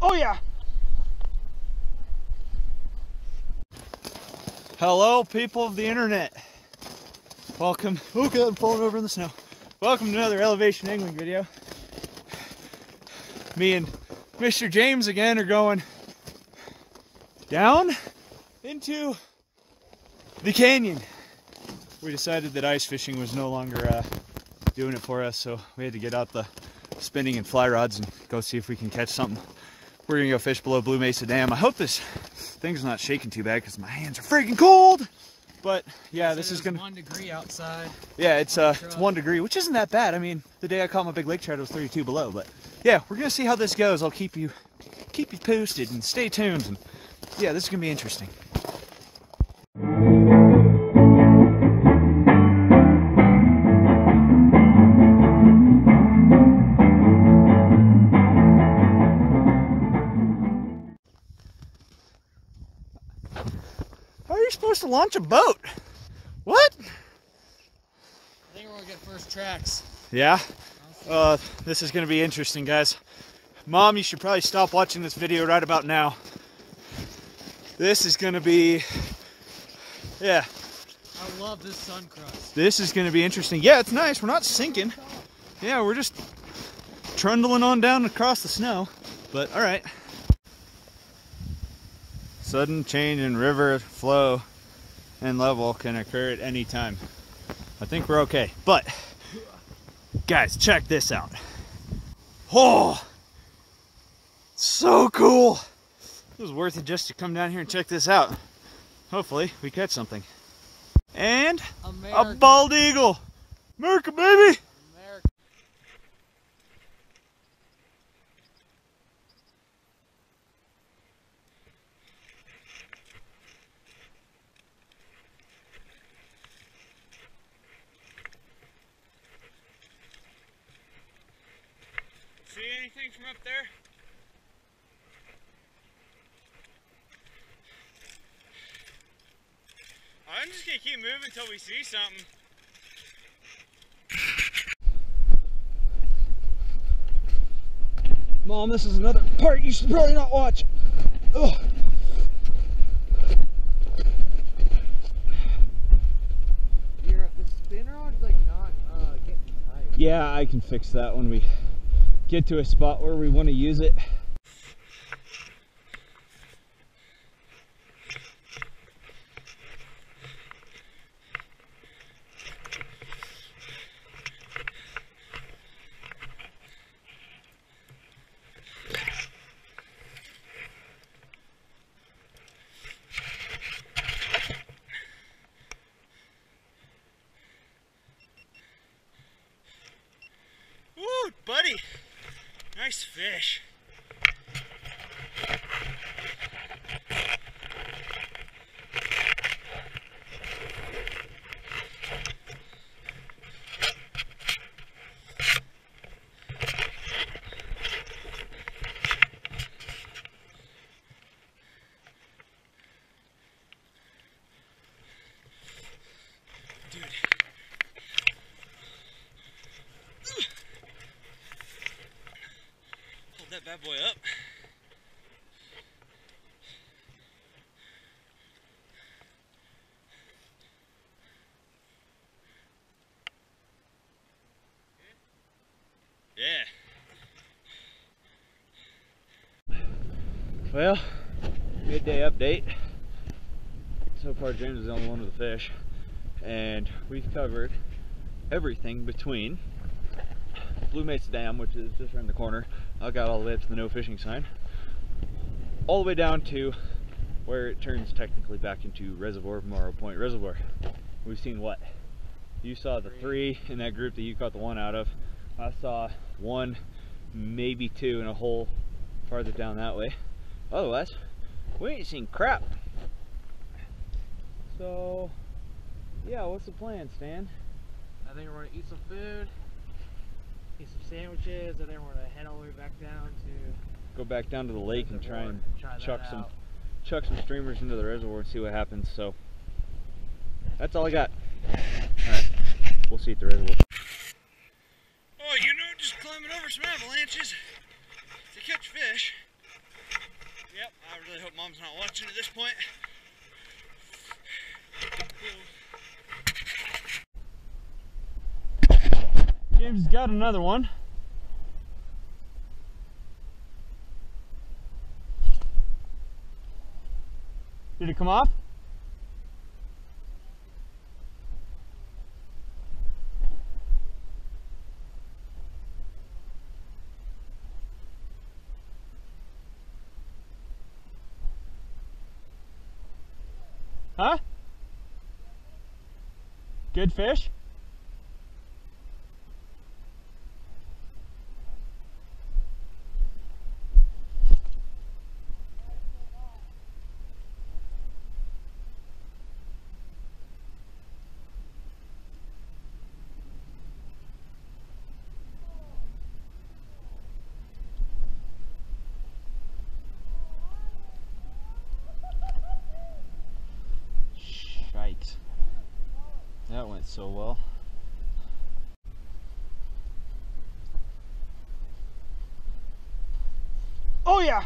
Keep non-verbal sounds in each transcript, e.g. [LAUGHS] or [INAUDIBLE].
Oh yeah. Hello, people of the internet. Welcome. Oh god, I'm falling over in the snow. Welcome to another elevation angling video. Me and Mr. James again are going down into the canyon. We decided that ice fishing was no longer uh, doing it for us, so we had to get out the spinning and fly rods and go see if we can catch something. We're gonna go fish below Blue Mesa Dam. I hope this thing's not shaking too bad because my hands are freaking cold. But yeah, this is gonna. one degree outside. Yeah, it's uh, it's one degree, which isn't that bad. I mean, the day I caught my big lake trout, it was 32 below. But yeah, we're gonna see how this goes. I'll keep you keep you posted and stay tuned. And yeah, this is gonna be interesting. To launch a boat? What? I think we're gonna get first tracks. Yeah. Uh, this is going to be interesting, guys. Mom, you should probably stop watching this video right about now. This is going to be, yeah, I love this sun crust. this is going to be interesting. Yeah, it's nice. We're not sinking. Yeah, we're just trundling on down across the snow. But all right. Sudden change in river flow and level can occur at any time. I think we're okay. But guys, check this out. Oh, so cool. It was worth it just to come down here and check this out. Hopefully, we catch something. And a bald eagle. America, baby. See anything from up there? I'm just gonna keep moving until we see something. Mom, this is another part you should probably not watch. Ugh. Your the spin rod's like not uh, getting tight. Yeah, I can fix that when we get to a spot where we want to use it. Woo, buddy. Nice fish. Dude. Hold that boy up. Yeah. Well, midday update. So far, James is the only one with a fish, and we've covered everything between Blue Mesa Dam, which is just around the corner. I got all the way up to the no fishing sign, all the way down to where it turns technically back into Reservoir, Morrow Point Reservoir. We've seen what? You saw the three in that group that you caught the one out of. I saw one, maybe two in a hole farther down that way. Otherwise, we ain't seen crap. So, yeah, what's the plan, Stan? I think we're gonna eat some food, eat some sandwiches, and then we're gonna head all the way back down to Go back down to the lake and try and try that chuck some out. chuck some streamers into the reservoir and see what happens. So that's all I got. Alright, we'll see you at the reservoir. Oh, you know, just climbing over some avalanches to catch fish. Yep, I really hope mom's not watching at this point. James got another one. Did it come off? Huh? Good fish? Shite. That went so well. Oh yeah!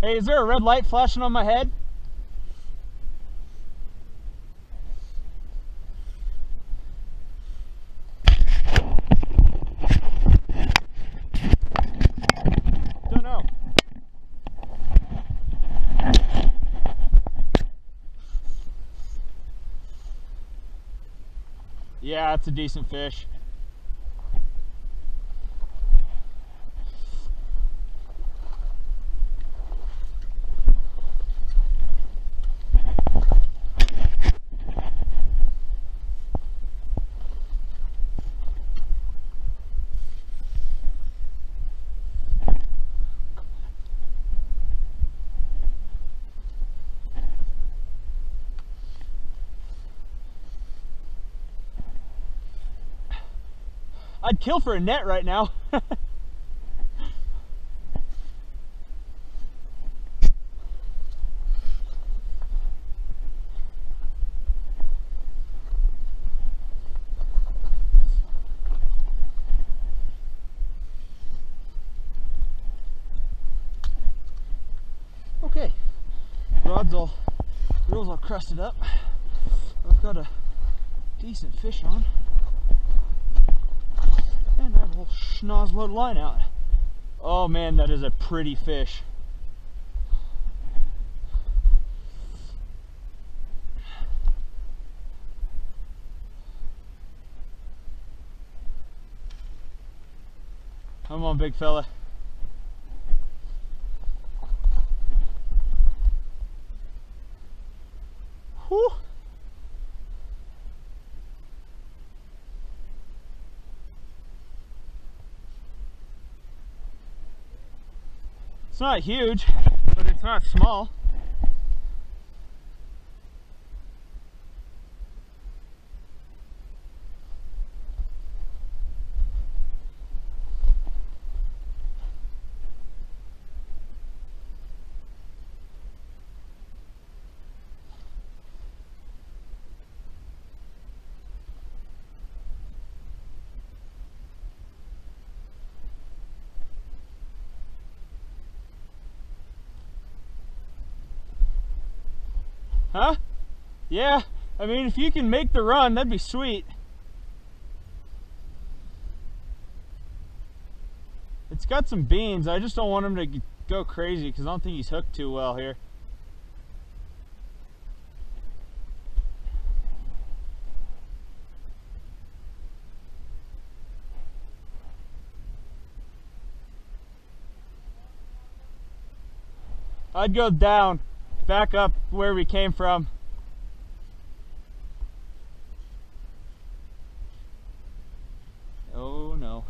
Hey, is there a red light flashing on my head? Don't know. Yeah, it's a decent fish. Kill for a net right now. [LAUGHS] okay, rod's all, reel's all crusted up. I've got a decent fish on. And I have a whole schnoz load line out. Oh man, that is a pretty fish. Come on, big fella. Whew. It's not huge, but it's not small. Huh? Yeah, I mean, if you can make the run, that'd be sweet. It's got some beans. I just don't want him to go crazy because I don't think he's hooked too well here. I'd go down, back up where we came from. Oh no.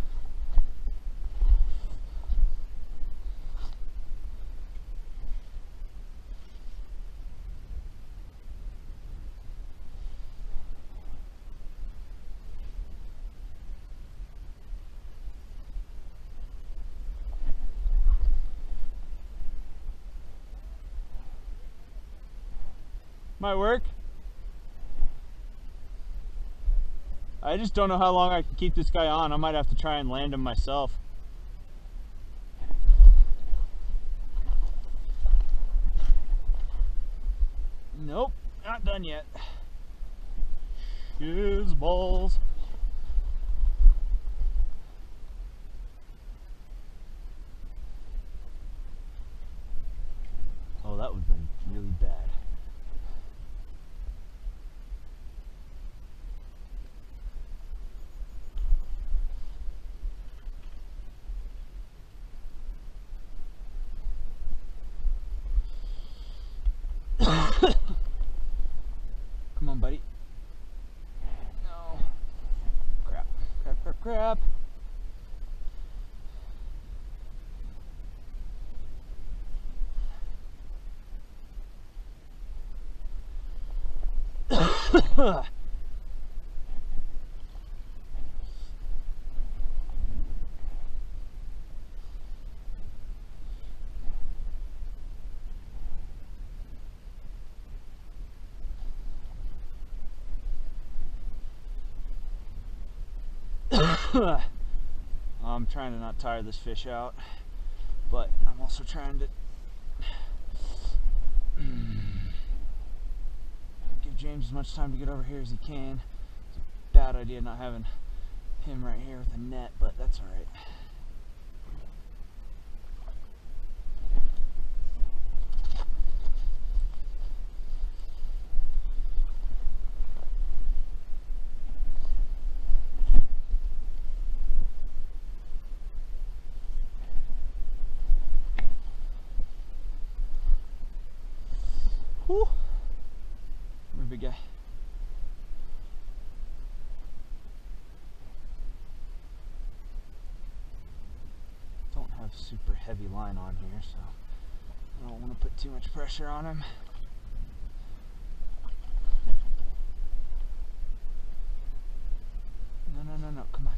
Might work. I just don't know how long I can keep this guy on. I might have to try and land him myself. Nope, not done yet. His balls. Oh, that would have been really bad. Come on, buddy. No. Crap. Crap, crap, crap. [COUGHS] I'm trying to not tire this fish out, but I'm also trying to [COUGHS] give James as much time to get over here as he can. It's a bad idea not having him right here with a net, but that's alright. Whew. Come here, big guy. Don't have super heavy line on here, so I don't want to put too much pressure on him. No, no, no, no, come on.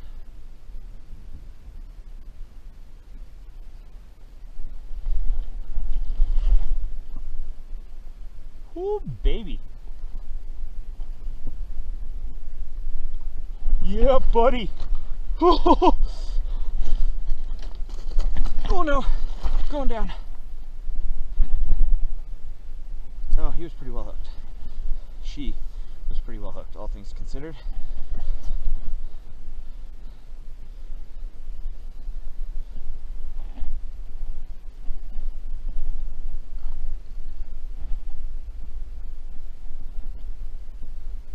Ooh, baby. Yeah, buddy. [LAUGHS] No, going down. Oh, he was pretty well hooked. She was pretty well hooked, all things considered.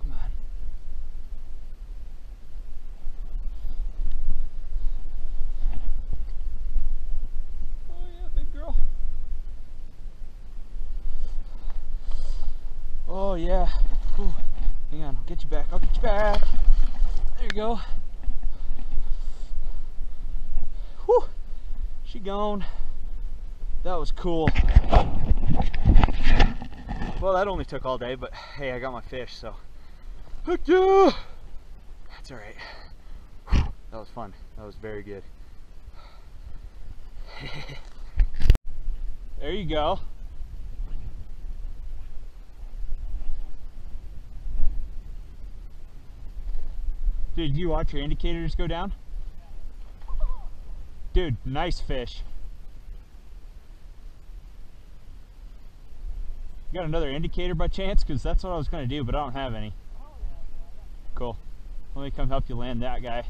Come on. Oh yeah, big girl. Oh yeah. Ooh, hang on, I'll get you back. I'll get you back. There you go. Whew. She gone. That was cool. Well, that only took all day, but hey, I got my fish, so. Heck yeah! That's alright. That was fun. That was very good. [LAUGHS] there you go. Dude, you watch your indicators go down? Dude, nice fish. You got another indicator by chance? Because that's what I was going to do, but I don't have any. Cool. Let me come help you land that guy.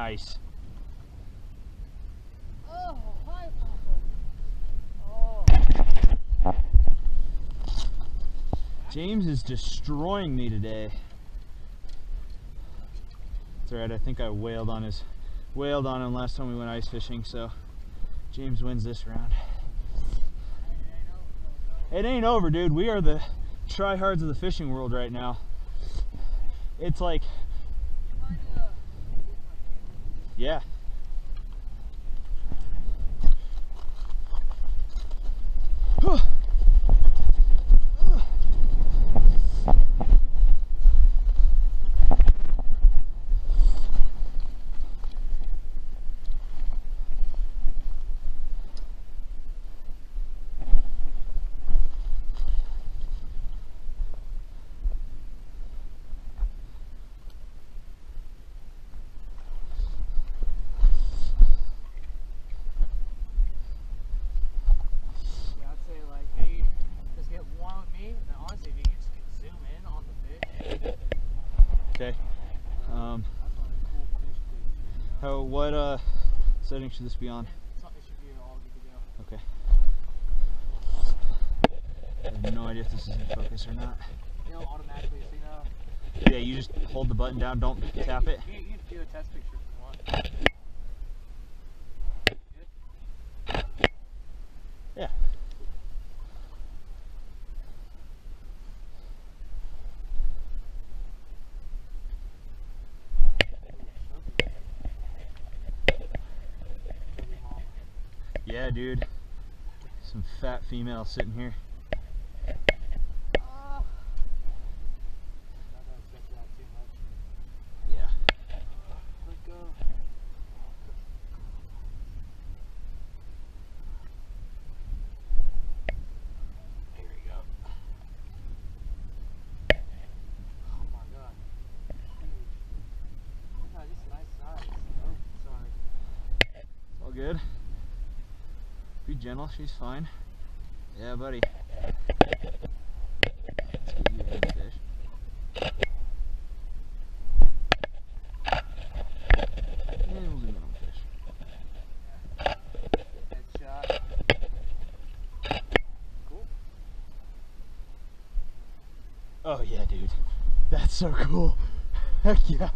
Nice. Oh, hi. Oh. James is destroying me today. It's alright, I think I wailed on his wailed on him last time we went ice fishing, so James wins this round. It ain't over, dude. We are the tryhards of the fishing world right now. It's like Yeah I'd say like maybe just get one with me, and honestly, if you just can zoom in on the fish, Okay. Um, that's one of the cool fish takes. You know? how, what uh, setting should this be on? It should be all good to go. Okay. I have no idea if this is in focus or not. It'll automatically, so you know. Yeah, you just hold the button down, don't Yeah, tap you, it. You, you do a test picture if you want. Yeah. Yeah, dude. Some fat female sitting here. Ah. Not gonna expect that too much. Yeah. Let go. Here we go. Oh my god. Huge. Look at this nice size. Oh, sorry. It's all good. Be gentle, she's fine. Yeah, buddy. Oh yeah, dude. That's so cool. [LAUGHS] Heck yeah.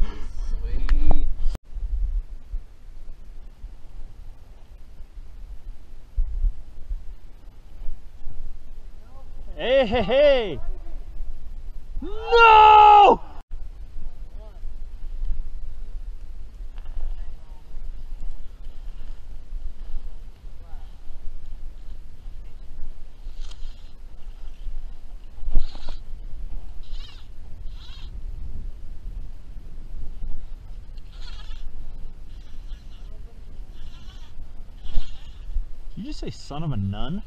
Sweet. Hey! No! Did you just say son of a nun?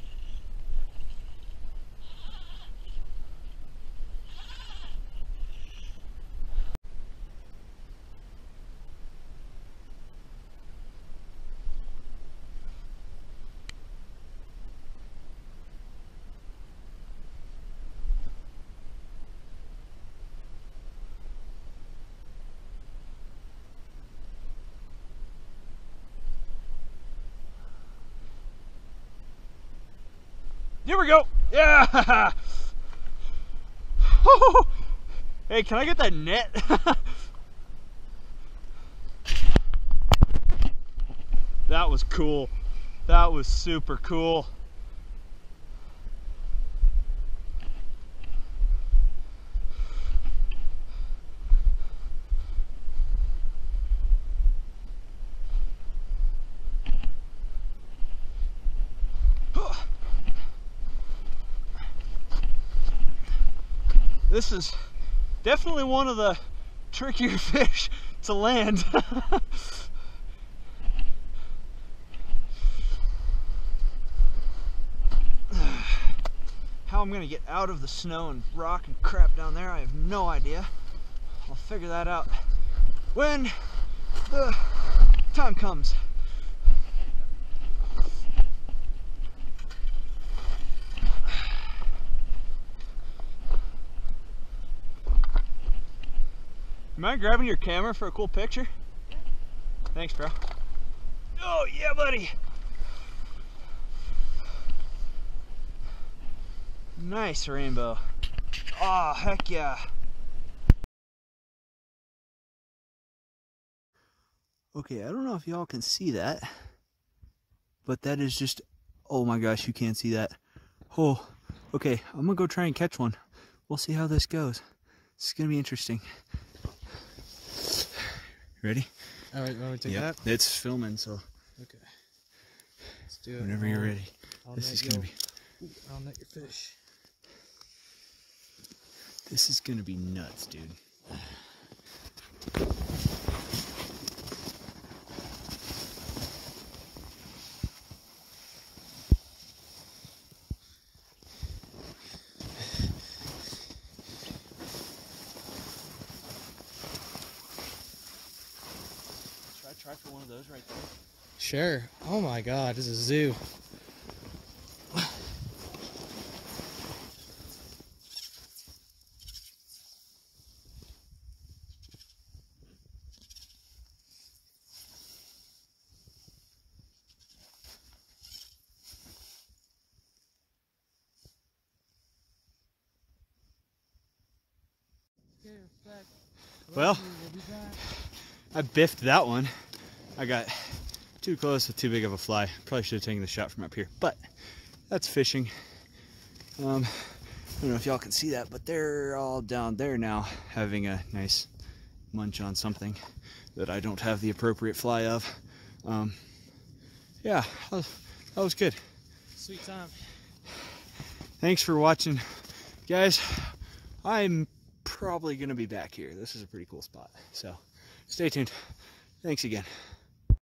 Here we go. Yeah. [LAUGHS] hey, can I get that net? [LAUGHS] that was cool. That was super cool. This is definitely one of the trickier [LAUGHS] fish to land. How I'm gonna get out of the snow and rock and crap down there, I have no idea. I'll figure that out when the time comes. Mind grabbing your camera for a cool picture? Thanks, bro. Oh, yeah, buddy. Nice rainbow. Oh, heck yeah. Okay, I don't know if y'all can see that, but that is just, oh my gosh, you can't see that. Oh, okay, I'm gonna go try and catch one. We'll see how this goes. It's gonna be interesting. Ready? All right, want me to take Yep. It's filming, so? Okay. Let's do it. whenever you're ready. I'll This is gonna be I'll net your fish. this is gonna be nuts, dude. Should I try for one of those right there? Sure. Oh my God, this is a zoo. Well, I biffed that one. I got too close with too big of a fly. Probably should have taken the shot from up here, but that's fishing. Um, I don't know if y'all can see that, but they're all down there now having a nice munch on something that I don't have the appropriate fly of. Um, yeah, that was, that was good. Sweet time. Thanks for watching, guys. I'm probably going to be back here. This is a pretty cool spot. So stay tuned. Thanks again.